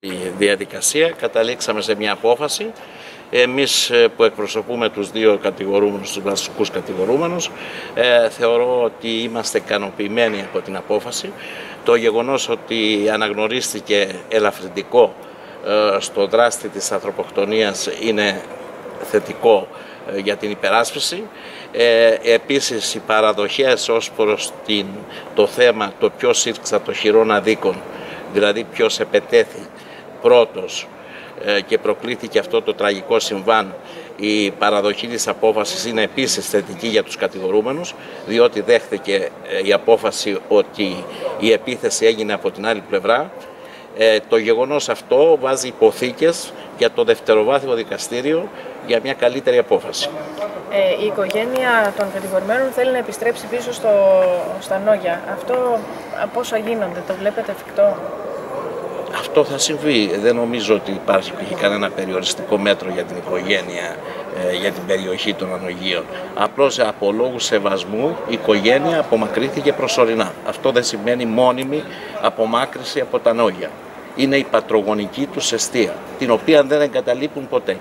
Η διαδικασία καταλήξαμε σε μια απόφαση. Εμείς ε, που εκπροσωπούμε τους δύο κατηγορούμενους, τους βασικούς κατηγορούμενους, ε, θεωρώ ότι είμαστε ικανοποιημένοι από την απόφαση. Το γεγονός ότι αναγνωρίστηκε ελαφρυντικό ε, στο δράστη της ανθρωποκτονίας είναι θετικό ε, για την υπεράσπιση. Ε, επίσης οι παραδοχές ως προς την, το θέμα το ποιος ήρξα το χειρόν αδίκων, δηλαδή ποιος επετέθη πρώτος ε, και προκλήθηκε αυτό το τραγικό συμβάν η παραδοχή της απόφασης είναι επίσης θετική για τους κατηγορούμενους διότι δέχθηκε η απόφαση ότι η επίθεση έγινε από την άλλη πλευρά ε, το γεγονός αυτό βάζει υποθήκες για το δευτεροβάθμιο δικαστήριο για μια καλύτερη απόφαση. Ε, η οικογένεια των κατηγορημένων θέλει να επιστρέψει πίσω στο, στα Νόγια. Αυτό πόσα γίνονται, το βλέπετε εφικτό; Αυτό θα συμβεί. Δεν νομίζω ότι υπάρχει κανένα περιοριστικό μέτρο για την οικογένεια, ε, για την περιοχή των ανογείων. Απλώς από λόγους σεβασμού η οικογένεια απομακρύθηκε προσωρινά. Αυτό δεν σημαίνει μόνιμη απομάκρυση από τα νόγια είναι η πατρογονική τους αιστεία, την οποία δεν εγκαταλείπουν ποτέ.